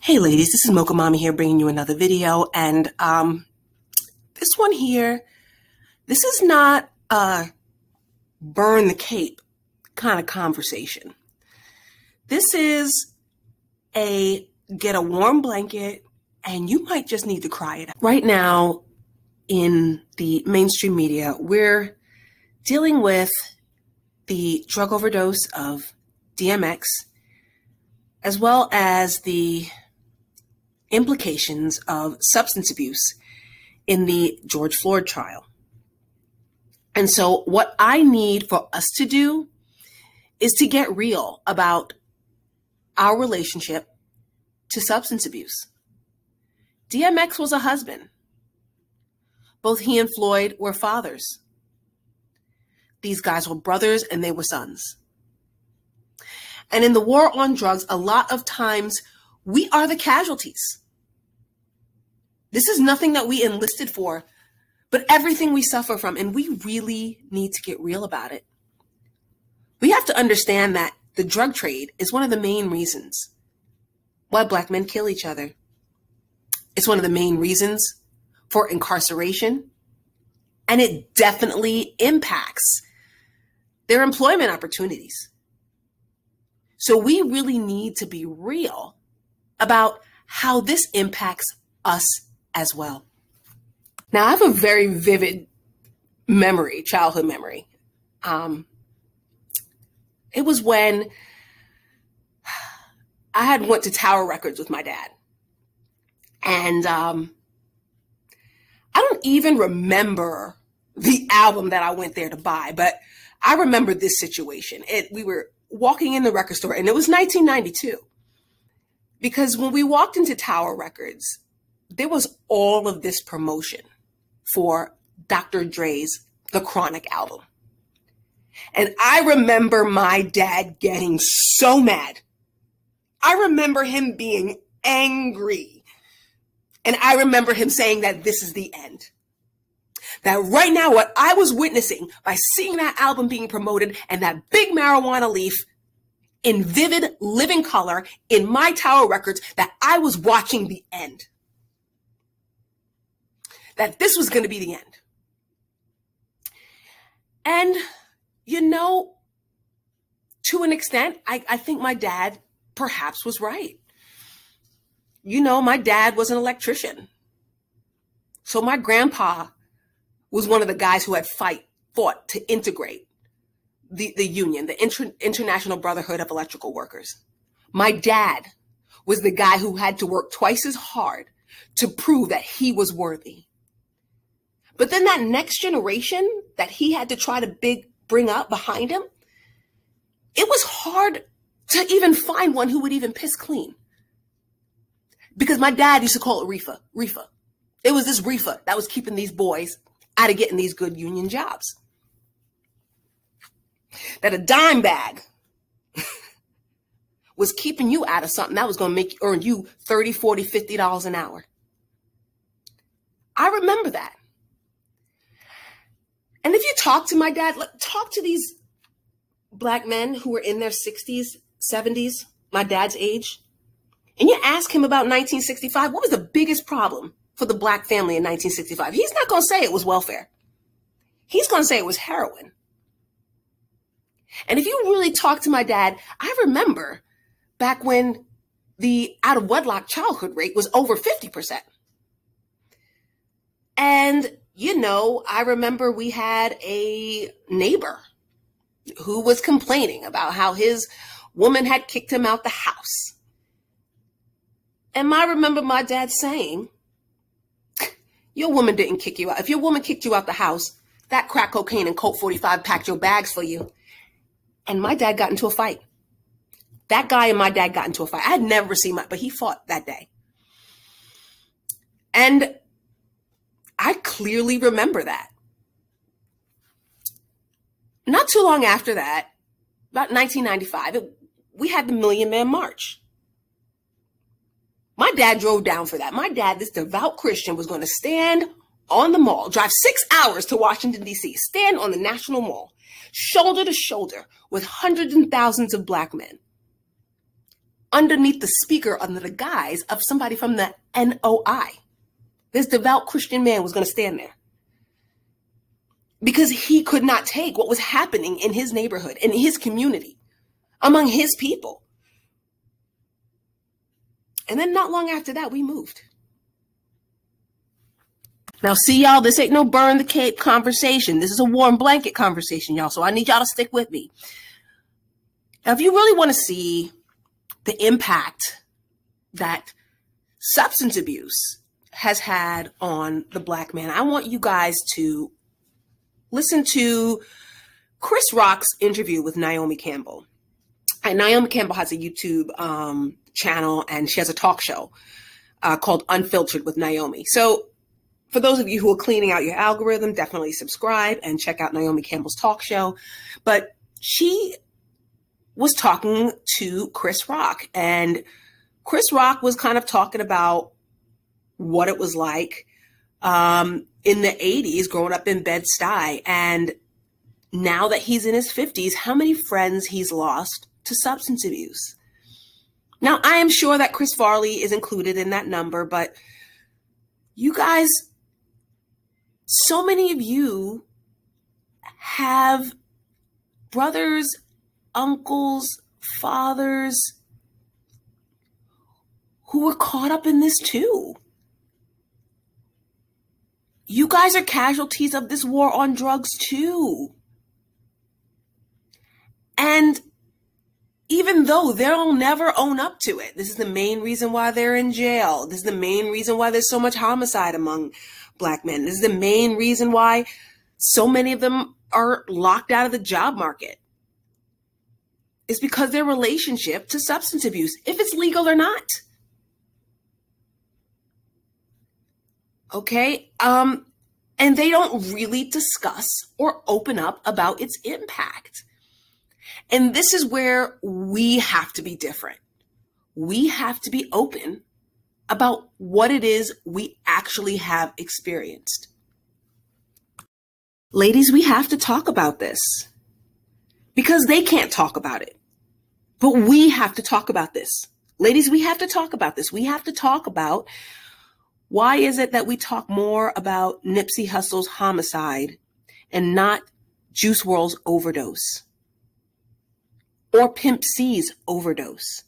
Hey ladies, this is Mocha Mommy here bringing you another video. And um, this one here, this is not a burn the cape kind of conversation. This is a get a warm blanket and you might just need to cry it out. Right now in the mainstream media, we're dealing with the drug overdose of DMX as well as the implications of substance abuse in the George Floyd trial. And so, what I need for us to do is to get real about our relationship to substance abuse. DMX was a husband. Both he and Floyd were fathers. These guys were brothers and they were sons. And in the war on drugs, a lot of times we are the casualties. This is nothing that we enlisted for, but everything we suffer from. And we really need to get real about it. We have to understand that the drug trade is one of the main reasons why black men kill each other. It's one of the main reasons for incarceration. And it definitely impacts their employment opportunities. So we really need to be real about how this impacts us as well. Now, I have a very vivid memory, childhood memory. Um, it was when I had went to Tower Records with my dad, and um, I don't even remember the album that I went there to buy, but I remember this situation. It we were walking in the record store, and it was 1992 because when we walked into Tower Records, there was all of this promotion for Dr. Dre's The Chronic album. And I remember my dad getting so mad. I remember him being angry. And I remember him saying that this is the end. That right now, what I was witnessing by seeing that album being promoted and that big marijuana leaf in vivid living color in my tower records that I was watching the end. That this was going to be the end. And, you know, to an extent, I, I think my dad perhaps was right. You know, my dad was an electrician. So my grandpa was one of the guys who had fight, fought to integrate the, the union, the Inter- International Brotherhood of Electrical Workers. My dad was the guy who had to work twice as hard to prove that he was worthy. But then that next generation that he had to try to big bring up behind him, it was hard to even find one who would even piss clean. Because my dad used to call it reefer, reefer. It was this reefer that was keeping these boys out of getting these good union jobs that a dime bag was keeping you out of something that was going to make earn you 30 40 50 dollars an hour. I remember that. And if you talk to my dad talk to these black men who were in their 60s 70s my dad's age and you ask him about 1965 what was the biggest problem for the black family in 1965 he's not going to say it was welfare. He's going to say it was heroin and if you really talk to my dad, I remember back when the out of wedlock childhood rate was over 50%. And, you know, I remember we had a neighbor who was complaining about how his woman had kicked him out the house. And I remember my dad saying, Your woman didn't kick you out. If your woman kicked you out the house, that crack cocaine and Colt 45 packed your bags for you and my dad got into a fight. That guy and my dad got into a fight. I had never seen my, but he fought that day. And I clearly remember that. Not too long after that, about 1995, it, we had the Million Man March. My dad drove down for that. My dad, this devout Christian, was going to stand on the mall, drive six hours to Washington, D.C., stand on the National Mall, shoulder to shoulder with hundreds and thousands of black men. underneath the speaker under the guise of somebody from the NOI. This devout Christian man was going to stand there because he could not take what was happening in his neighborhood, in his community, among his people. And then not long after that, we moved. Now, see, y'all, this ain't no burn the cape conversation. This is a warm blanket conversation, y'all. So I need y'all to stick with me. Now, if you really want to see the impact that substance abuse has had on the black man, I want you guys to listen to Chris Rock's interview with Naomi Campbell. And Naomi Campbell has a YouTube um, channel and she has a talk show uh, called Unfiltered with Naomi. So, for those of you who are cleaning out your algorithm, definitely subscribe and check out Naomi Campbell's talk show. But she was talking to Chris Rock, and Chris Rock was kind of talking about what it was like um, in the 80s growing up in Bed-Stuy. And now that he's in his 50s, how many friends he's lost to substance abuse. Now, I am sure that Chris Farley is included in that number, but you guys, so many of you have brothers, uncles, fathers who were caught up in this too. You guys are casualties of this war on drugs too. And even though they'll never own up to it. This is the main reason why they're in jail. This is the main reason why there's so much homicide among black men. This is the main reason why so many of them are locked out of the job market. It's because their relationship to substance abuse, if it's legal or not. Okay? Um, and they don't really discuss or open up about its impact. And this is where we have to be different. We have to be open about what it is we actually have experienced. Ladies, we have to talk about this because they can't talk about it. But we have to talk about this. Ladies, we have to talk about this. We have to talk about why is it that we talk more about Nipsey Hussle's homicide and not Juice WRLD's overdose? or Pimp C's overdose.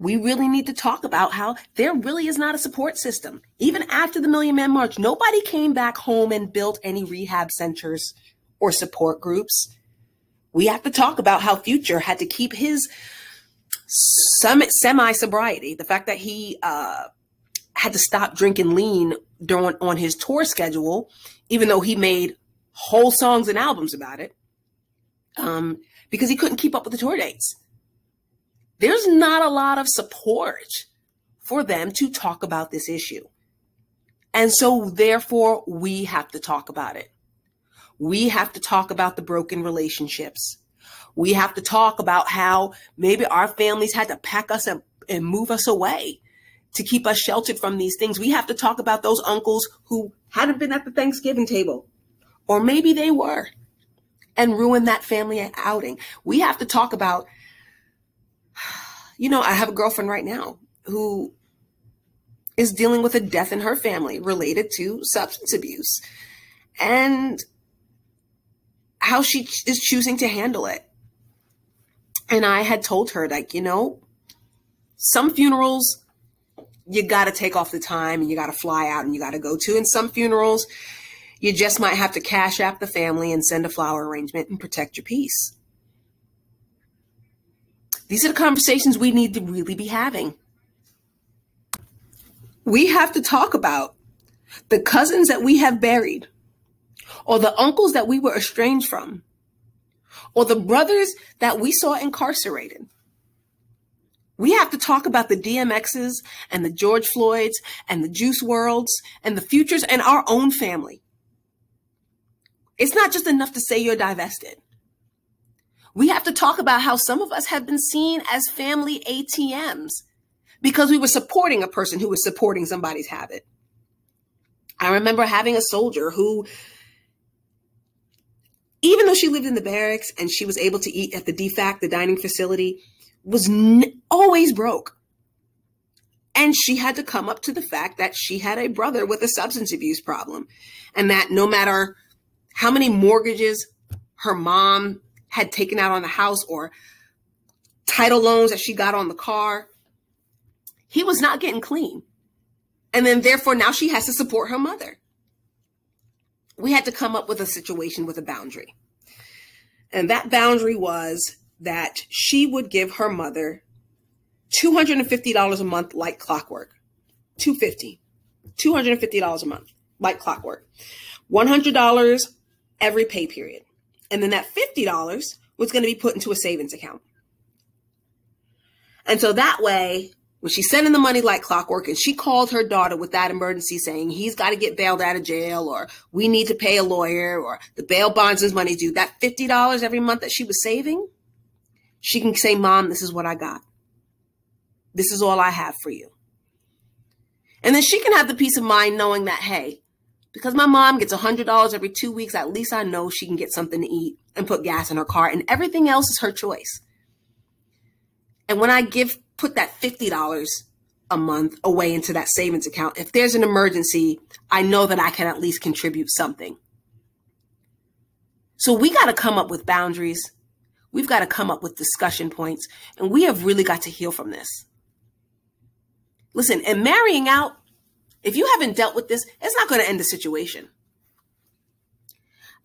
We really need to talk about how there really is not a support system. Even after the Million Man March, nobody came back home and built any rehab centers or support groups. We have to talk about how Future had to keep his semi sobriety, the fact that he uh, had to stop drinking lean during on his tour schedule, even though he made whole songs and albums about it. Um, because he couldn't keep up with the tour dates. There's not a lot of support for them to talk about this issue. And so, therefore, we have to talk about it. We have to talk about the broken relationships. We have to talk about how maybe our families had to pack us and, and move us away to keep us sheltered from these things. We have to talk about those uncles who hadn't been at the Thanksgiving table, or maybe they were and ruined that family outing. We have to talk about, you know, I have a girlfriend right now who is dealing with a death in her family related to substance abuse and how she is choosing to handle it. And I had told her, like, you know, some funerals you got to take off the time and you got to fly out and you got to go to. And some funerals you just might have to cash app the family and send a flower arrangement and protect your peace. These are the conversations we need to really be having. We have to talk about the cousins that we have buried, or the uncles that we were estranged from, or the brothers that we saw incarcerated. We have to talk about the DMXs and the George Floyds and the Juice WRLDs and the futures and our own family. It's not just enough to say you're divested. We have to talk about how some of us have been seen as family ATMs because we were supporting a person who was supporting somebody's habit. I remember having a soldier who, even though she lived in the barracks and she was able to eat at the DFAC, the dining facility, was n- always broke. And she had to come up to the fact that she had a brother with a substance abuse problem. And that no matter how many mortgages her mom had taken out on the house or title loans that she got on the car, he was not getting clean. And then therefore now she has to support her mother. We had to come up with a situation with a boundary. And that boundary was that she would give her mother $250 a month like clockwork. 250 $250 a month like clockwork. $100 every pay period. And then that $50 was going to be put into a savings account. And so that way, when she's sending the money like clockwork and she called her daughter with that emergency saying he's got to get bailed out of jail or we need to pay a lawyer or the bail bonds is money due, that $50 every month that she was saving, she can say, Mom, this is what I got. This is all I have for you. And then she can have the peace of mind knowing that, hey, because my mom gets $100 every two weeks, at least I know she can get something to eat and put gas in her car, and everything else is her choice. And when I give, put that $50 a month away into that savings account, if there's an emergency, I know that I can at least contribute something. So we got to come up with boundaries. We've got to come up with discussion points, and we have really got to heal from this. Listen, and marrying out if you haven't dealt with this, it's not going to end the situation.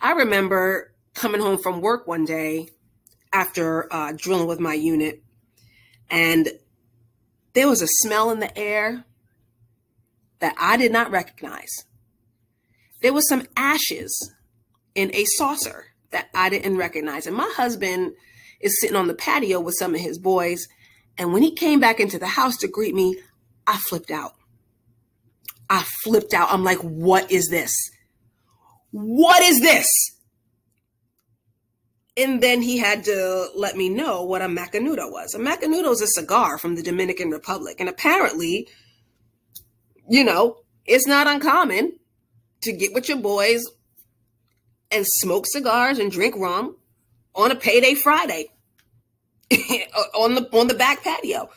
I remember coming home from work one day after uh, drilling with my unit, and there was a smell in the air that I did not recognize. There was some ashes in a saucer that I didn't recognize. And my husband is sitting on the patio with some of his boys. And when he came back into the house to greet me, I flipped out. I flipped out. I'm like, what is this? What is this? And then he had to let me know what a Macanudo was. A Macanudo is a cigar from the Dominican Republic. And apparently, you know, it's not uncommon to get with your boys and smoke cigars and drink rum on a payday Friday on the on the back patio.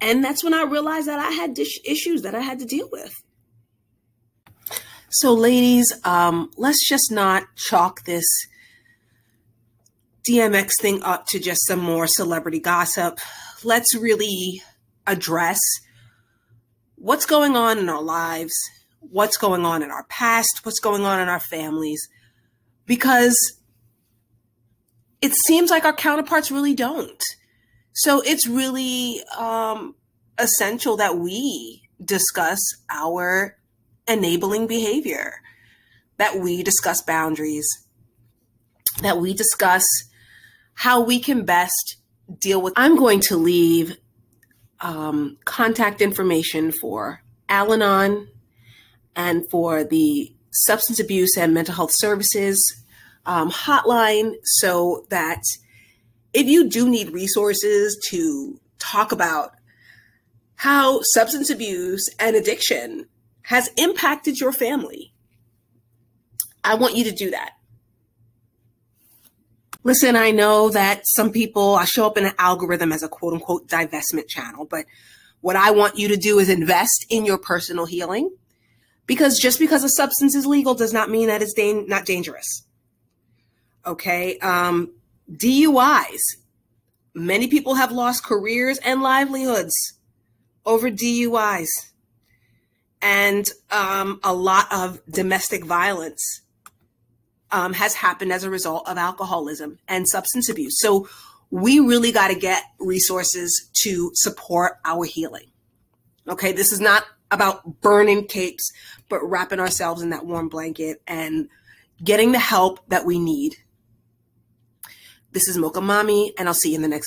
And that's when I realized that I had issues that I had to deal with. So, ladies, um, let's just not chalk this DMX thing up to just some more celebrity gossip. Let's really address what's going on in our lives, what's going on in our past, what's going on in our families, because it seems like our counterparts really don't. So it's really um, essential that we discuss our enabling behavior, that we discuss boundaries, that we discuss how we can best deal with. I'm going to leave um, contact information for Al Anon and for the Substance Abuse and Mental Health Services um, hotline so that if you do need resources to talk about how substance abuse and addiction has impacted your family, I want you to do that. Listen, I know that some people, I show up in an algorithm as a quote unquote divestment channel, but what I want you to do is invest in your personal healing because just because a substance is legal does not mean that it's da- not dangerous. Okay. Um, DUIs. Many people have lost careers and livelihoods over DUIs. And um, a lot of domestic violence um, has happened as a result of alcoholism and substance abuse. So we really got to get resources to support our healing. Okay, this is not about burning capes, but wrapping ourselves in that warm blanket and getting the help that we need this is Mocha Mommy, and I'll see you in the next video.